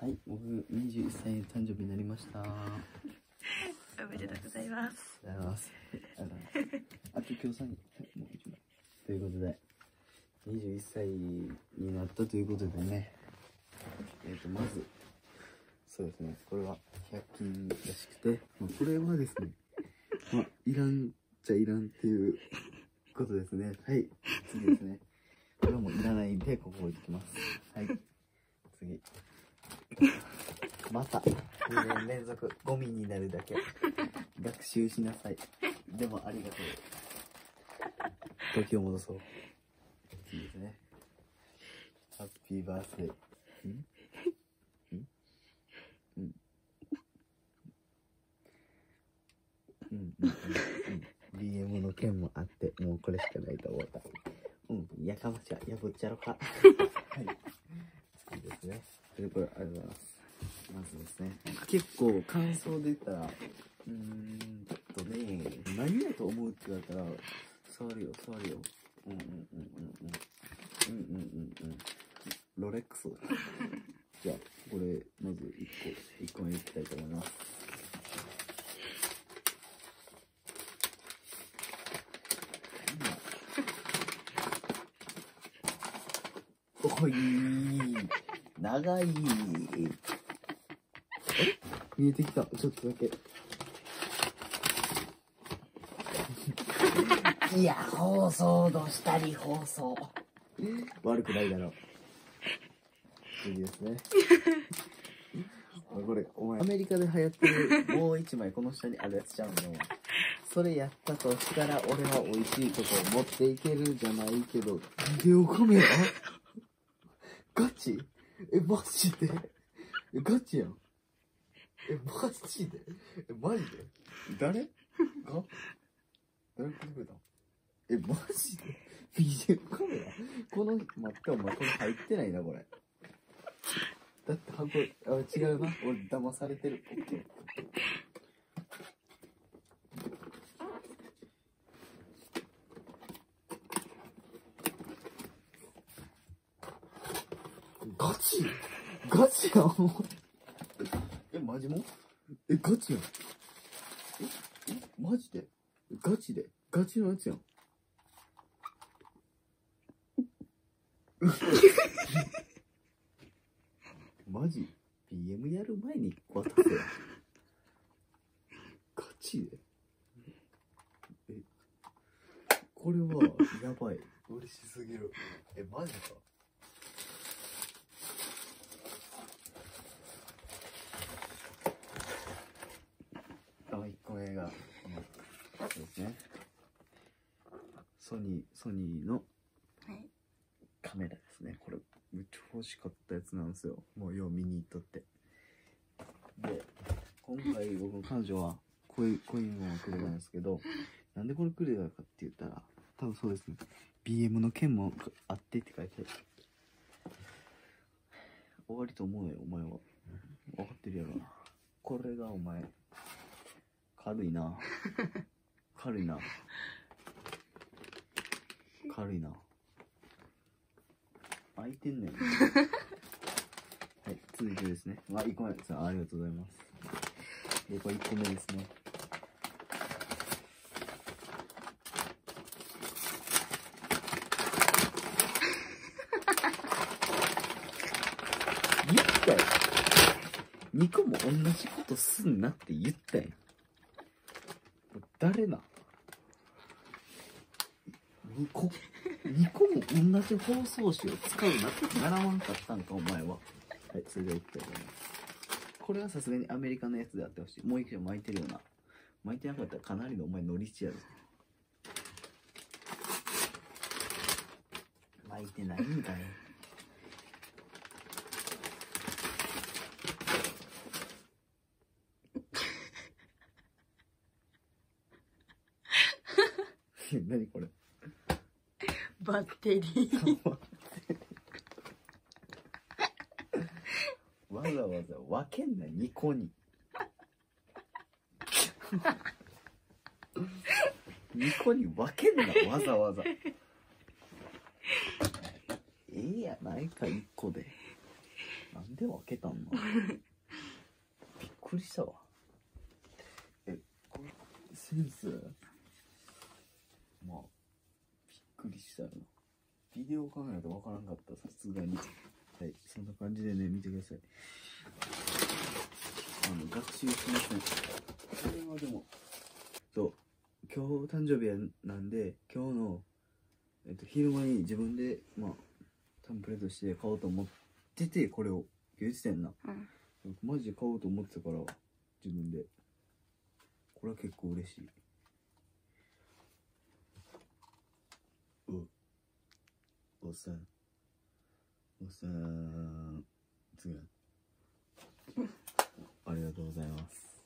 はい、僕21歳の誕生日になりました。おめでとうございます。ありがとうございます。あと今日さんに、はい、もう一枚。ということで、21歳になったということでね、えっ、と、まず、そうですね、これは100均らしくて、まあ、これはですね、まあ、いらんじゃいらんっていうことですね。はい、次ですね。これはもういらないんで、ここ置いてきます。はい、次。また、2年連続ゴミになるだけ。学習しなさい。でもありがとう。時を戻そう。いいですね。ハッピーバースデー。うん。うんうんうんうん。BM の件もあって、もうこれしかないと思った。うん、やかましは破っちゃろか。はい。ですね。これ、ありがとうございます。まずですね。結構感想で言ったら、うーんとね、何やと思うって言われたら、触るよ、触るよ。うんうんうんうんうん。うんうんうんうん。ロレックス。じゃあ、これ、まず1個、1個目いきたいと思います。おい長い。え見えてきた。ちょっとだけ。いや、放送の下に放送。悪くないだろう。次ですね。これ、お前、アメリカで流行ってるもう一枚この下にあるやつちゃうの？それやったとしたら、俺は美味しいことを持っていけるじゃないけど、ビデオカメラガチ？え、マジで？え、ガチやん。え、マジで？え、マジで？誰？が？誰が来てくれたえ、マジで？ビデオカメラ？この、待って、お前これ入ってないな、これ。だって箱、あ、違うな。俺騙されてる。オッケー。ガチ？ガチやん。え、マジも？え、ガチやん。え、え、マジで？ガチで？ガチのやつやん。マジ ?BM やる前に渡せよ。ガチで？え、これは、やばい。嬉しすぎる。え、マジかあ、1個目が、こですね。ソニー、ソニーのはい。カメラですね。これ、めっちゃ欲しかったやつなんですよ。もうよう見に行っとって。で、今回僕の彼女は、こういう、こういうのをくれたんですけど、なんでこれくれたかって言ったら、多分そうですね。BM の件もあってって書いて。終わりと思うよ、お前は。分かってるやろな。これがお前、軽いな。軽いな。軽いな。開いてんねん。はい、続いてですね。まあ、1個目です。ありがとうございます。で、これ1個目ですね。言ったよ。2個も同じことすんなって言ったよ。誰な2個、2個も同じ包装紙を使うなって習わんかったんか、お前は。はい、それではいきたいと思います。これはさすがにアメリカのやつであってほしい。もう一個巻いてるような。巻いてなかったらかなりのお前ノリチやる。巻いてないんかい。何これ。バッテリー。わざわざ分けんな2個に。2個に分けんなわざわざ。ええやないか1個で。なんで分けたんの？びっくりしたわ。えこれセンスまあびっくりしたよな。ビデオカメラで分からんかったさすがに。はいそんな感じでね見てください。あの学習しません。これはでもそう今日誕生日やなんで今日の、えっと、昼間に自分でまあタンプレートして買おうと思っててこれを言ってたんな。うん。マジで買おうと思ってたから自分で。これは結構嬉しいうおっさんおっさん次ありがとうございます。